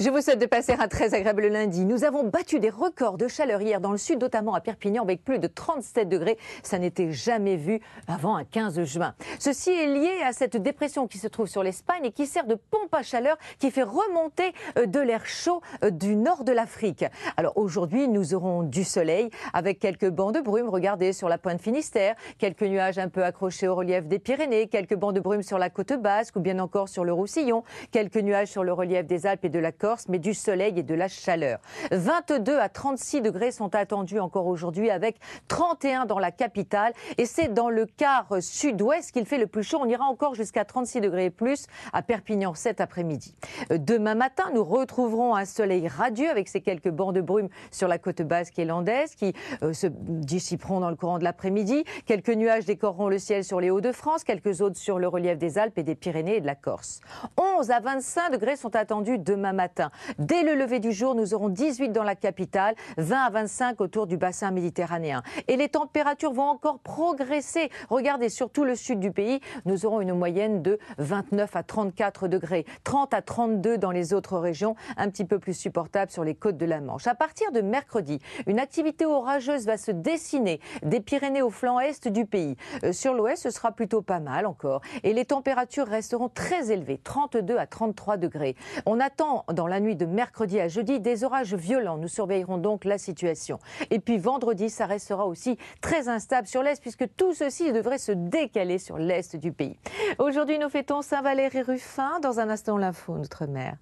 Je vous souhaite de passer un très agréable lundi. Nous avons battu des records de chaleur hier dans le sud, notamment à Perpignan, avec plus de 37 degrés. Ça n'était jamais vu avant un 15 juin. Ceci est lié à cette dépression qui se trouve sur l'Espagne et qui sert de pompe à chaleur qui fait remonter euh, de l'air chaud euh, du nord de l'Afrique. Alors aujourd'hui, nous aurons du soleil avec quelques bancs de brume. Regardez sur la pointe Finistère, quelques nuages un peu accrochés au relief des Pyrénées, quelques bancs de brume sur la côte basque ou bien encore sur le Roussillon, quelques nuages sur le relief des Alpes et de la Mais du soleil et de la chaleur. 22 à 36 degrés sont attendus encore aujourd'hui avec 31 dans la capitale et c'est dans le quart sud-ouest qu'il fait le plus chaud. On ira encore jusqu'à 36 degrés et plus à Perpignan cet après-midi. Demain matin, nous retrouverons un soleil radieux avec ces quelques bancs de brume sur la côte basque et landaise qui euh, se dissiperont dans le courant de l'après-midi. Quelques nuages décoreront le ciel sur les Hauts-de-France, quelques autres sur le relief des Alpes et des Pyrénées et de la Corse. 11 à 25 degrés sont attendus demain matin. Dès le lever du jour, nous aurons 18 dans la capitale, 20 à 25 autour du bassin méditerranéen. Et les températures vont encore progresser. Regardez, sur tout le sud du pays, nous aurons une moyenne de 29 à 34 degrés, 30 à 32 dans les autres régions, un petit peu plus supportable sur les côtes de la Manche. À partir de mercredi, une activité orageuse va se dessiner des Pyrénées au flanc est du pays. Euh, sur l'ouest, ce sera plutôt pas mal encore. Et les températures resteront très élevées, 32 à 33 degrés. On attend dans la nuit de mercredi à jeudi des orages violents. Nous surveillerons donc la situation. Et puis vendredi, ça restera aussi très instable sur l'est puisque tout ceci devrait se décaler sur l'est du pays. Aujourd'hui, nous fêtons Saint-Valéry Ruffin. Dans un instant, l'info, notre mère.